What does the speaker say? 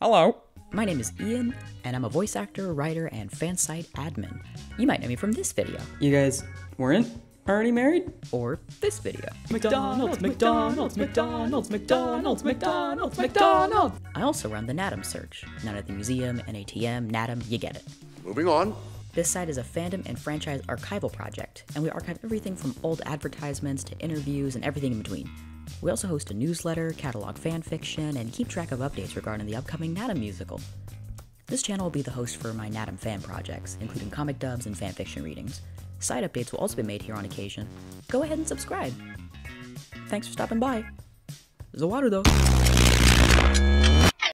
Hello. My name is Ian, and I'm a voice actor, writer, and fan site admin. You might know me from this video, You guys weren't already married? or this video. McDonald's, McDonald's, McDonald's, McDonald's, McDonald's, McDonald's. I also run the Natum search. Night at the Museum, NATM, Natum, you get it. Moving on. This site is a fandom and franchise archival project, and we archive everything from old advertisements to interviews and everything in between. We also host a newsletter, catalog fan fiction, and keep track of updates regarding the upcoming Natum musical. This channel will be the host for my Natum fan projects, including comic dubs and fanfiction readings. Side updates will also be made here on occasion. Go ahead and subscribe. Thanks for stopping by. Zawaru though.